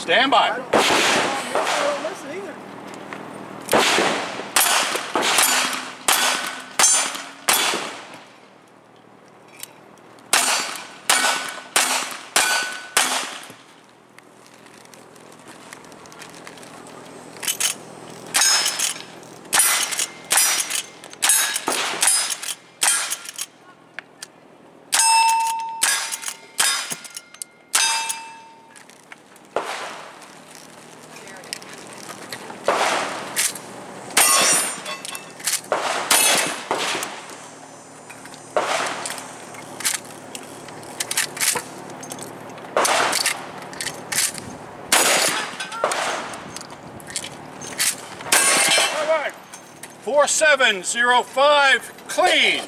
Stand by. 4705, clean.